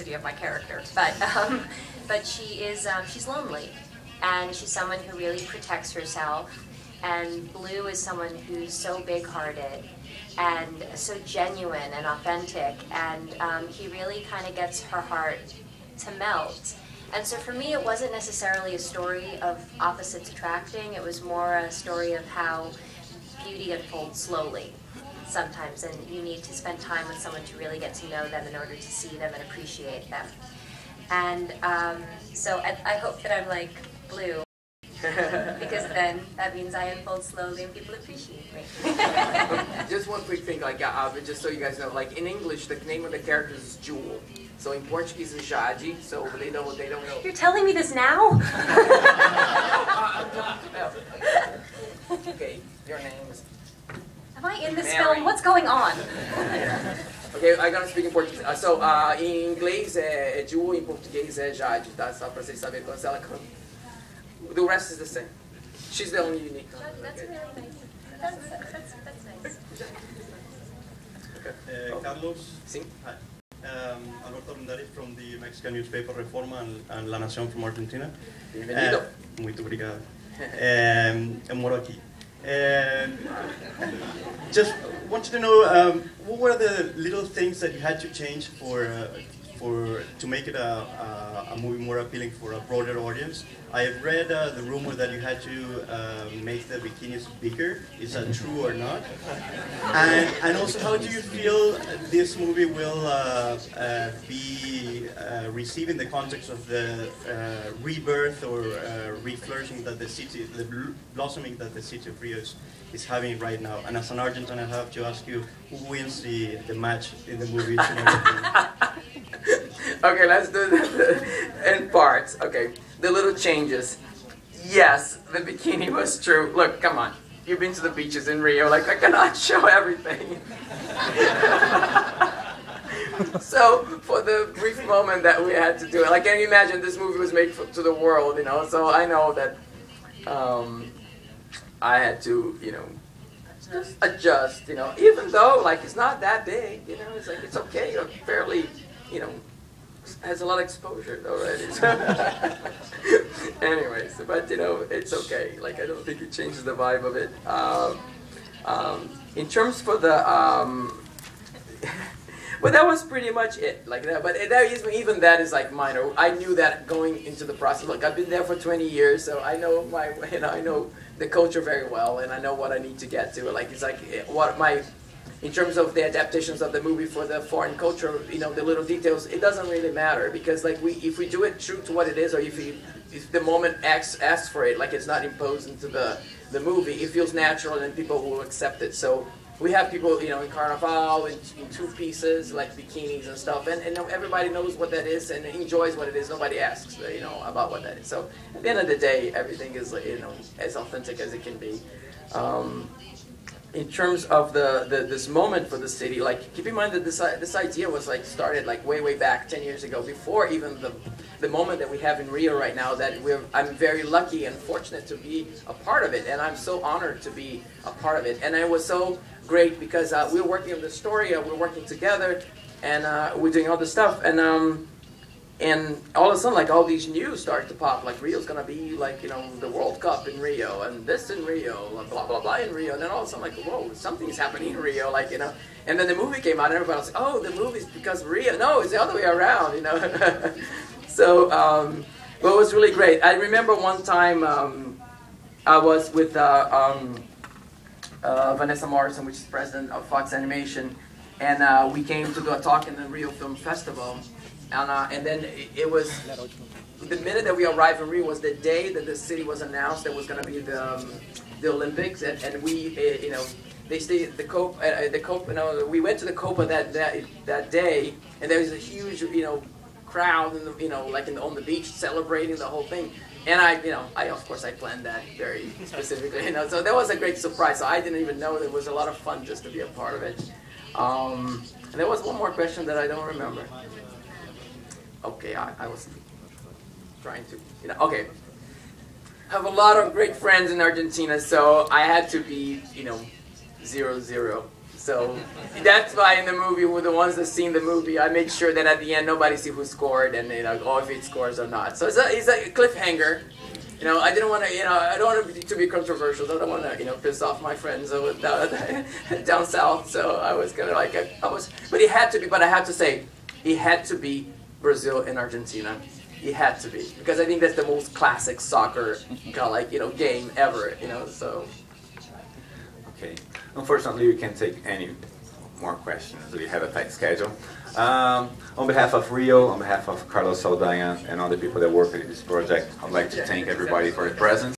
complexity of my character. But um, but she is um, she's lonely, and she's someone who really protects herself. And Blue is someone who's so big-hearted and so genuine and authentic, and um, he really kind of gets her heart to melt. And so for me, it wasn't necessarily a story of opposites attracting. It was more a story of how beauty unfolds slowly sometimes, and you need to spend time with someone to really get to know them in order to see them and appreciate them. And um, so I, I hope that I'm like blue. because then that means I unfold slowly and people appreciate me. just one quick thing, like uh, just so you guys know, like in English, the name of the character is Jewel. So in Portuguese it's Jade, so they don't they don't know. You're telling me this now? okay, your name is. Am I in this Mary. film? What's going on? Ok, I'm gonna speak in português. Uh, so, uh, em inglês é, é Ju, em português é Jade, tá? Só pra vocês saberem quando ela canta. The rest is the same. She's the only unique one. That's really nice. That's, that's, that's nice. Eh, Carlos. Sim. Hi. Um, Alberto Rondari from the Mexican newspaper Reforma and, and La Nación from Argentina. Bienvenido. Eh, muito obrigado. Um, eu moro aqui. Um, just wanted to know um, what were the little things that you had to change for uh, for to make it a, a, a movie more appealing for a broader audience. I have read uh, the rumor that you had to uh, make the bikinis bigger. Is that true or not? And, and also, how do you feel this movie will uh, uh, be received in the context of the uh, rebirth or uh, reflourishing that the city, the bl- blossoming that the city of Rio is, is having right now? And as an Argentine, I have to ask you, who wins the, the match in the movie? okay, let's do the in parts. Okay, the little changes. Yes, the bikini was true. Look, come on. You've been to the beaches in Rio. Like, I cannot show everything. so, for the brief moment that we had to do it, like, can you imagine this movie was made for, to the world, you know? So I know that um, I had to, you know, just adjust, you know, even though, like, it's not that big, you know, it's like, it's okay, you're fairly, you know, has a lot of exposure already. Anyways, but you know, it's okay. Like I don't think it changes the vibe of it. Um, um, in terms for the, um, but that was pretty much it. Like that, but that is even that is like minor. I knew that going into the process. Look, I've been there for 20 years, so I know my, you know, I know the culture very well, and I know what I need to get to. Like it's like eh, what my in terms of the adaptations of the movie for the foreign culture, you know, the little details, it doesn't really matter because like we, if we do it true to what it is, or if, we, if the moment asks, asks for it, like it's not imposed into the, the movie, it feels natural and people will accept it. So we have people, you know, in Carnival, in, in two pieces, like bikinis and stuff, and, and everybody knows what that is and enjoys what it is. Nobody asks, you know, about what that is. So at the end of the day, everything is, you know, as authentic as it can be. Um, in terms of the, the this moment for the city, like keep in mind that this this idea was like started like way way back ten years ago, before even the the moment that we have in Rio right now. That we're I'm very lucky and fortunate to be a part of it, and I'm so honored to be a part of it. And it was so great because uh, we're working on the story, uh, we're working together, and uh, we're doing all this stuff, and um, and all of a sudden, like all these news start to pop, like Rio's gonna be like you know the World Cup in Rio, and this in Rio, and blah blah blah in Rio, and then all of a sudden, like whoa, something's happening in Rio, like you know. And then the movie came out, and everybody was like, oh, the movie's because Rio. No, it's the other way around, you know. so, um, well, it was really great. I remember one time um, I was with uh, um, uh, Vanessa Morrison, which is president of Fox Animation, and uh, we came to do a talk in the Rio Film Festival. And, uh, and then it, it was the minute that we arrived in Rio was the day that the city was announced that was going to be the, um, the Olympics, and, and we, uh, you know, they stayed the Copa, uh, the Copa, you know, we went to the Copa that, that that day, and there was a huge, you know, crowd, the, you know, like the, on the beach celebrating the whole thing. And I, you know, I of course I planned that very specifically, you know, so that was a great surprise. So I didn't even know it was a lot of fun just to be a part of it. Um, and there was one more question that I don't remember. Okay, I, I was trying to, you know, okay. I Have a lot of great friends in Argentina, so I had to be, you know, zero zero. So that's why in the movie, with the ones that seen the movie, I make sure that at the end nobody see who scored and you know, oh, if it scores or not. So it's a, it's a cliffhanger. You know, I didn't want to, you know, I don't want to be, controversial. I don't want to, you know, piss off my friends down, down south. So I was kind of like, I was, but it had to be. But I have to say, it had to be Brazil and Argentina. It had to be because I think that's the most classic soccer kind of like you know game ever. You know, so Okay. Unfortunately, we can't take any more questions. We have a tight schedule. Um, on behalf of Rio, on behalf of Carlos Saldanha, and all the people that work in this project, I'd like to thank everybody for their presence.